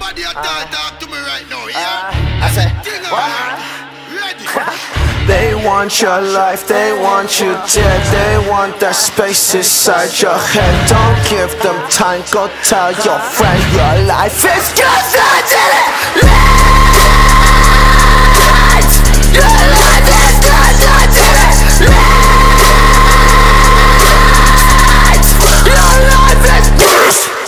Nobody uh, talk, to me right now, yeah? Uh, I say, Ready? They want your life, they want you dead They want that space inside your head Don't give them time, go tell your friend Your life is just